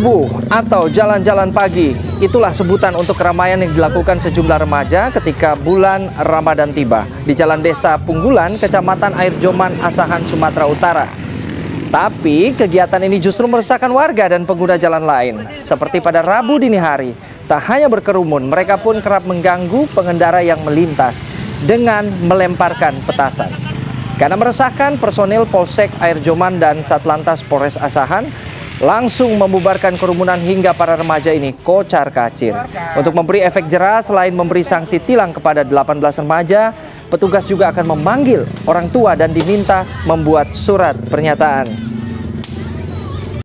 Bu atau jalan-jalan pagi, itulah sebutan untuk keramaian yang dilakukan sejumlah remaja ketika bulan Ramadan tiba di Jalan Desa Punggulan, Kecamatan Air Joman, Asahan, Sumatera Utara. Tapi kegiatan ini justru meresahkan warga dan pengguna jalan lain. Seperti pada Rabu dini hari, tak hanya berkerumun, mereka pun kerap mengganggu pengendara yang melintas dengan melemparkan petasan. Karena meresahkan, personil Polsek Air Joman dan Satlantas Polres Asahan langsung membubarkan kerumunan hingga para remaja ini kocar kacir. Untuk memberi efek jerah selain memberi sanksi tilang kepada 18 remaja, petugas juga akan memanggil orang tua dan diminta membuat surat pernyataan.